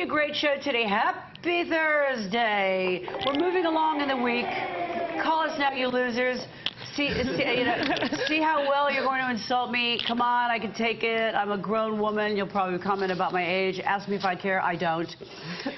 be a great show today. Happy Thursday. We're moving along in the week. Call us now, you losers. See, see, you know, see how well you're going to insult me. Come on, I can take it. I'm a grown woman. You'll probably comment about my age. Ask me if I care. I don't.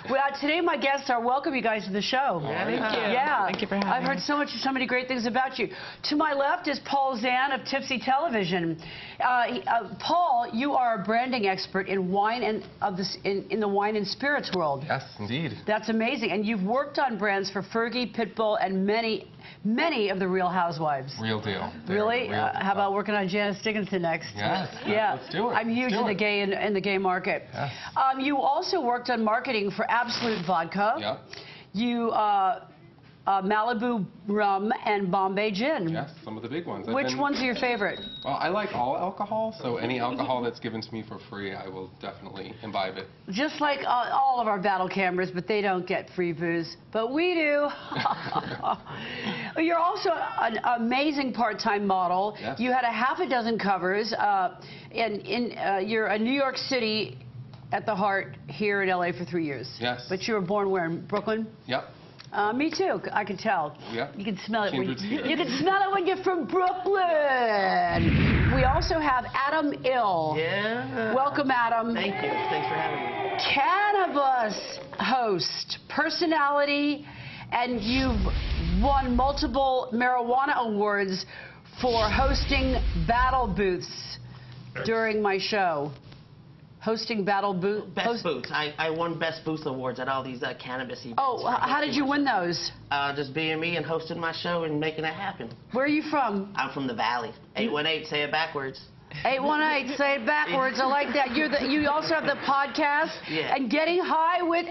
Well, today my guests are welcome you guys to the show. Yeah, thank you. Yeah. Thank you for having I've heard so much, so many great things about you. To my left is Paul Zann of Tipsy Television. Uh, uh, Paul, you are a branding expert in wine and of this in, in the wine and spirits world. Yes, indeed. That's amazing. And you've worked on brands for Fergie, Pitbull, and many, many of the Real Housewives. Real deal. They're Really? real Uh, how about working on Janice Dickinson next? Yes. Yeah. Let's do it. I'm huge in the gay in, in the gay market. Yes. Um, you also worked on marketing for Absolut Vodka. Yep. You uh, uh, Malibu rum and Bombay gin. Yes, some of the big ones. I've Which been- one's are your favorite? Well, I like all alcohol, so any alcohol that's given to me for free, I will definitely imbibe it. Just like uh, all of our battle cameras, but they don't get free booze. But we do. You're also an amazing part-time model. Yes. You had a half a dozen covers. Uh, and in, uh, you're a New York City at the heart here in LA for three years. Yes. But you were born where? In Brooklyn? Yep. Uh, me too. I can tell. Yep. You can smell it. When, you, you can smell it when you're from Brooklyn. We also have Adam Ill. Yeah. Welcome, Adam. Thank you. Thanks for having me. Cannabis host, personality, and you've won multiple marijuana awards for hosting battle booths during my show. Hosting battle booth. Best booths. I, I won best booth awards at all these uh, cannabis events. Oh, how did you win those? Uh, just being me and hosting my show and making it happen. Where are you from? I'm from the Valley. 818, say it backwards. 818, say it backwards. I like that. You're the, you also have the podcast Yeah. and Getting High with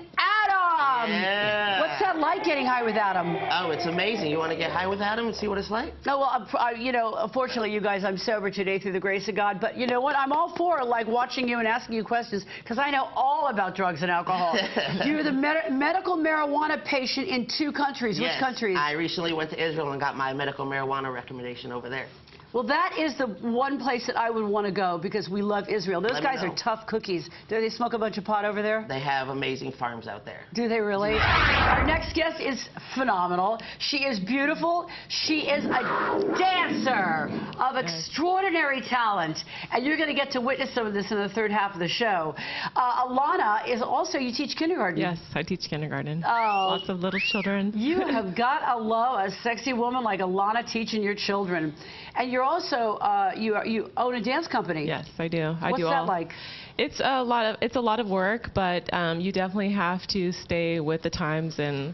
Adam. Yeah. What's that like, Getting High with Adam? Oh, it's amazing. You want to get high with Adam and see what it's like? No, well, I, you know, unfortunately, you guys, I'm sober today through the grace of God. But you know what? I'm all for like watching you and asking you questions because I know all about drugs and alcohol. You're the med- medical marijuana patient in two countries. Yes. Which countries? I recently went to Israel and got my medical marijuana recommendation over there. Well, that is the one place that I would want to go because we love Israel. Those Let guys are tough cookies. Do they smoke a bunch of pot over there? They have amazing farms out there. Do they really? Our next guest is phenomenal. She is beautiful. She is a dancer of extraordinary talent. And you're going to get to witness some of this in the third half of the show. Uh, Alana is also, you teach kindergarten. Yes, I teach kindergarten. Oh. Lots of little children. You have got to love a sexy woman like Alana teaching your children. And you're also, uh, you, are, you own a dance company. Yes, I do. I What's do that like? It's a lot of it's a lot of work, but um, you definitely have to stay with the times and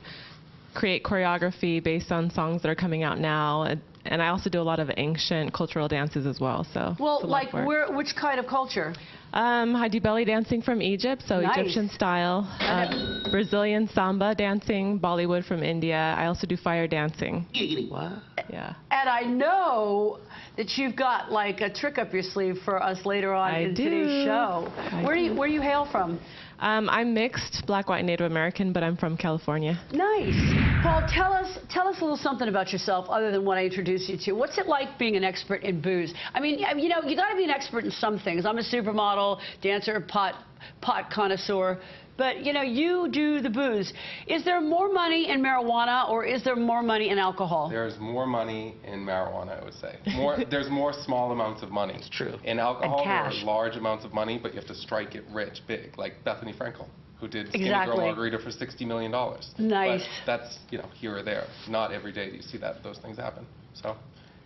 create choreography based on songs that are coming out now. And, and I also do a lot of ancient cultural dances as well. So Well, like, where, which kind of culture? Um, I do belly dancing from Egypt, so Nice. Egyptian style. Uh, Brazilian samba dancing, Bollywood from India. I also do fire dancing. What? Yeah. And I know that you've got like a trick up your sleeve for us later on I in today's do. show. I where do you where do you hail from? Um, I'm mixed, black, white, Native American, but I'm from California. Nice. Paul, tell us tell us a little something about yourself other than what I introduced you to. What's it like being an expert in booze? I mean, you know, you got to be an expert in some things. I'm a supermodel, dancer, pot pot connoisseur. But you know, you do the booze. Is there more money in marijuana or is there more money in alcohol? There's more money in marijuana, I would say. More, there's more small amounts of money. It's true. In alcohol, there cash. are large amounts of money, but you have to strike it rich, big, like Bethenny Frankel, who did Skinny Exactly. Girl Margarita for $60 million. Nice. But that's, you know, here or there. Not every day do you see that those things happen. So,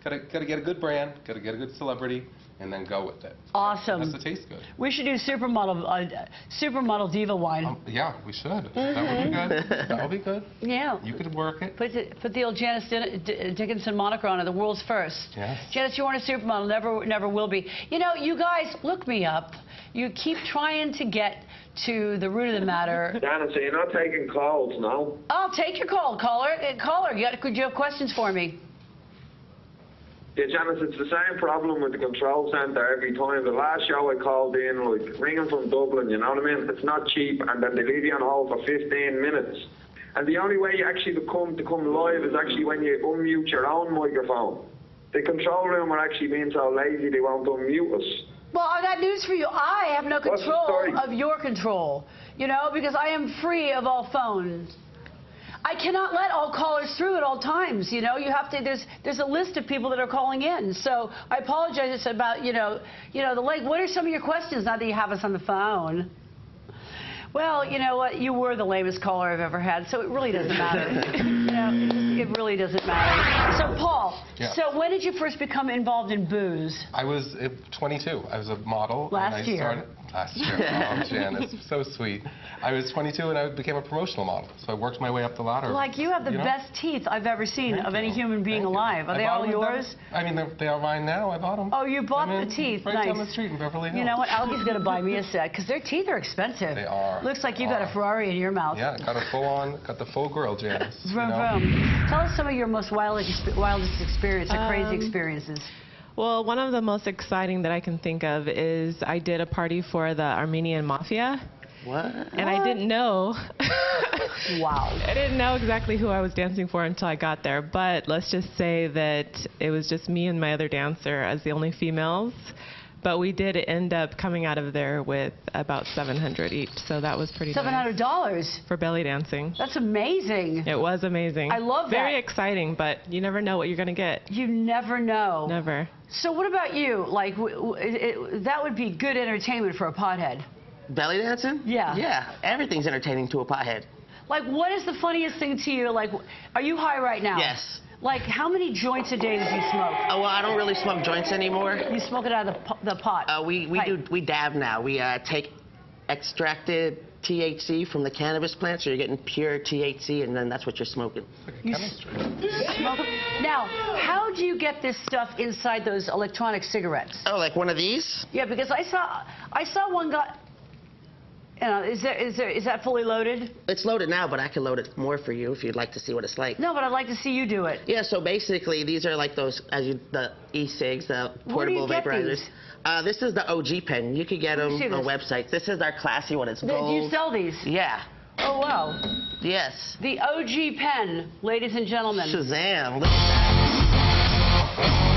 gotta, gotta get a good brand, gotta get a good celebrity, and then go with it. Awesome. Has to taste good. We should do supermodel uh, supermodel diva wine. Um, yeah, we should. That would Mm-hmm. be good. That would be good. yeah. You could work it. Put the, put the old Janice Din- D- Dickinson moniker on it, the world's first. Yes. Janice, you aren't a supermodel, never, never will be. You know, you guys, look me up. You keep trying to get to the root of the matter. Janice, so you're not taking calls, no? I'll take your call, caller. Uh, Caller, you got, could you have questions for me? Yeah, Janice, it's the same problem with the control centre every time. The last show I called in, like, ringing from Dublin, you know what I mean? It's not cheap, and then they leave you on hold for 15 minutes. And the only way you actually come to come live is actually when you unmute your own microphone. The control room are actually being so lazy they won't unmute us. Well, I got news for you. I have no control of your control, you know, because I am free of all phones. I cannot let all callers through at all times. You know, you have to. There's there's a list of people that are calling in. So I apologize about you know you know the late. What are some of your questions now that you have us on the phone? Well, you know what? You were the lamest caller I've ever had, so it really doesn't matter. you it, really doesn't matter. So, Paul, Yeah. so when did you first become involved in booze? I was uh, 22. I was a model. Last year. Started, last year. Oh, Jan, it's so sweet. I was 22 and I became a promotional model. So I worked my way up the ladder. Like you have the you know? best teeth I've ever seen Thank of any human being Thank you. alive. Are I they all them yours? I mean, they're, mine now. I bought them. Oh, you bought I mean, the teeth. Right nice. down the street in Beverly Hills. You know what? Algie's going to buy me a set because their teeth are expensive. They are. Looks like you They got a. Ferrari in your mouth. Yeah, got a full on, got the full grill, Janice. you Vroom, know? vroom. Tell us some of your most wildest, expe- wildest experience or crazy Um, experiences. Well, one of the most exciting that I can think of is I did a party for the Armenian Mafia, What? and I didn't know. Wow. I didn't know exactly who I was dancing for until I got there, but let's just say that it was just me and my other dancer as the only females. But we did end up coming out of there with about 700 each, so that was pretty Seven nice dollars. for belly dancing. That's amazing. It was amazing. I love Very that. exciting, but you never know what you're gonna get. You never know. Never. So what about you? Like w- w- it, it, that would be good entertainment for a pothead. Belly dancing? Yeah. Yeah. Everything's entertaining to a pothead. Like what is the funniest thing to you? Like are you high right now? Yes. Like how many joints a day does you smoke? Oh, well, I don't really smoke joints anymore. You smoke it out of the, the pot. Uh, we we Pipe. do we dab now. We uh, take extracted THC from the cannabis plant, so you're getting pure THC, and then that's what you're smoking. You s- smoke 'em? Now, how do you get this stuff inside those electronic cigarettes? Oh, like one of these? Yeah, because I saw I saw one guy. Know, is there is there is that fully loaded? It's loaded now, but I can load it more for you if you'd like to see what it's like. No, but I'd like to see you do it. Yeah, so basically these are like those as you the e-cigs, the portable Where do you portable get vaporizers. these? Uh, this is the OG pen. You could get them on websites. This is our classy one. It's gold. Do you sell these? Yeah. Oh wow, Yes. the OG pen, ladies and gentlemen. Shazam. Look at that.